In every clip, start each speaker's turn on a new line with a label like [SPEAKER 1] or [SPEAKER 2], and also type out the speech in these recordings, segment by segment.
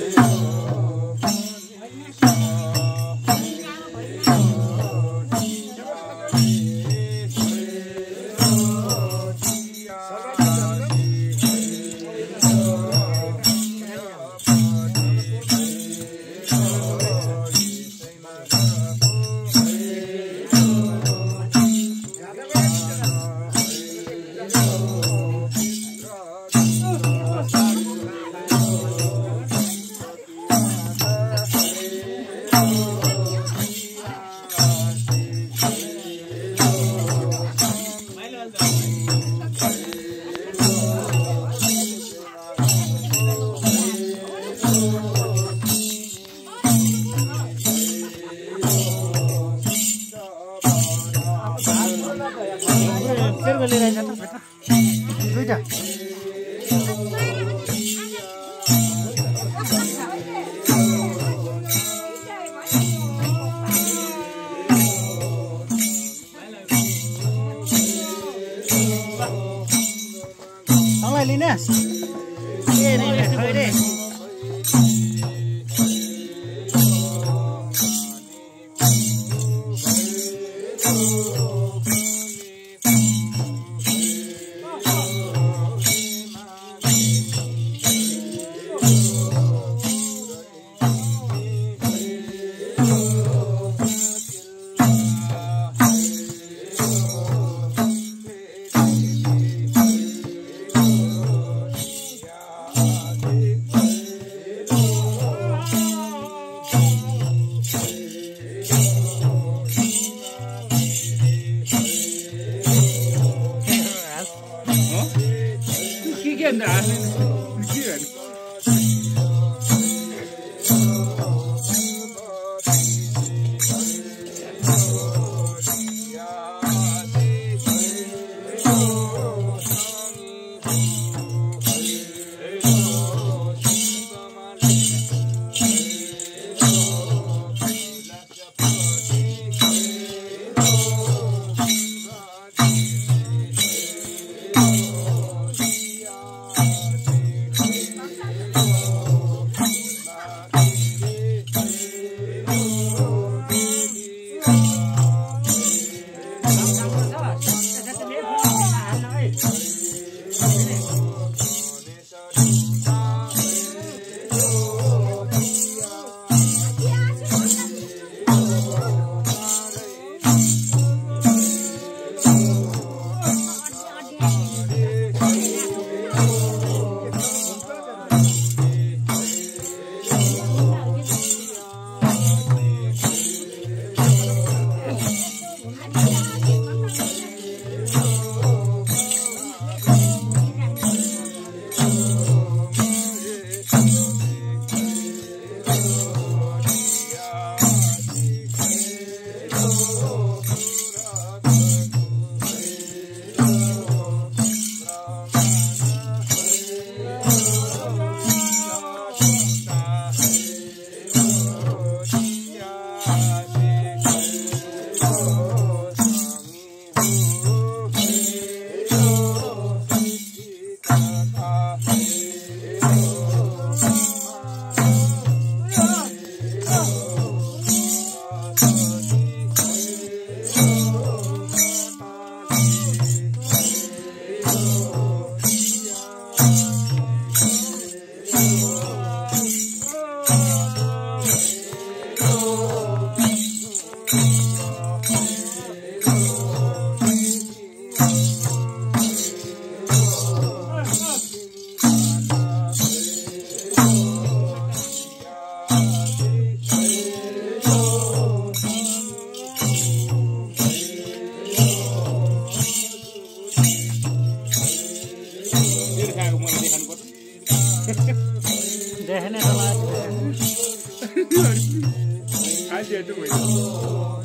[SPEAKER 1] Oh. Oh. पर्छ
[SPEAKER 2] देखेन तँलाई
[SPEAKER 1] खाइदियो त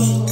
[SPEAKER 3] Oh.